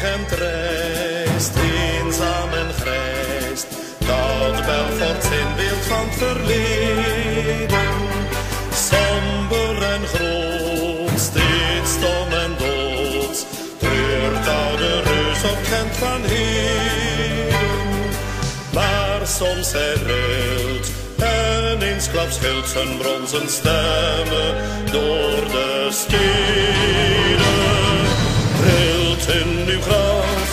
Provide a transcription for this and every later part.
en treist, eenzaam en grijs. Dat Belfort beeld van het verleden, somber en groot, steeds stom en dood. Treurt oude reus op Gent van heden, maar soms hij rilt en eensklaps hield zijn bronzen stemmen door de steden. In uw graf,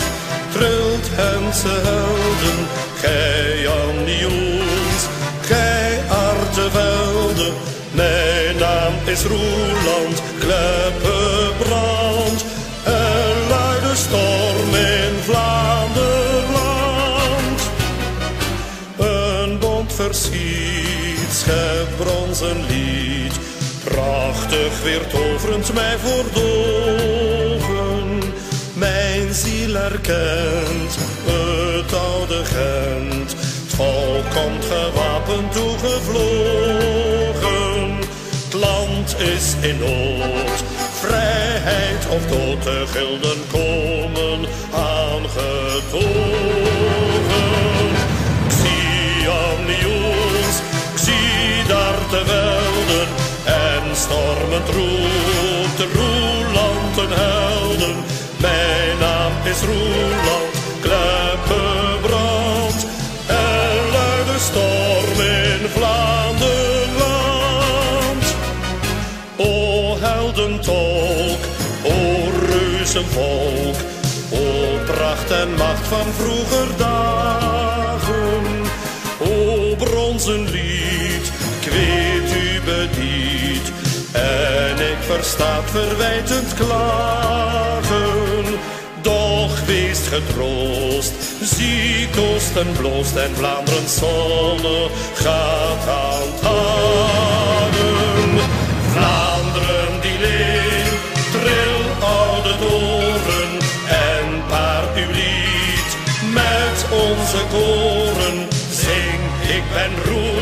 trilt Hense helden, gij Annions, gij Artevelde. Mijn naam is Roeland, kleppe brand, en luide storm in Vlaanderland. Een bond verschiet, schept bronzen lied, prachtig weer toverend mij voor dogen. Mijn ziel herkent het oude Gent, het volk komt gewapend toegevlogen. Het land is in nood, vrijheid of dood, de gilden komen aangetogen. Ik zie Annions, ik zie daar te velden en stormend roept de Roeland. Roeland, kleppenbrand en luide storm in Vlaanderland. O heldentolk, o reuzenvolk, o pracht en macht van vroeger dagen. O bronzen lied, ik weet u bediedt, en ik verstaat verwijtend klagen. Doch wees getroost, zie Oosten bloost en Vlaanderen zonne gaat handhaven. Vlaanderen die leeft, tril oude toren en paart uw lied met onze koren. Zing, ik ben roer.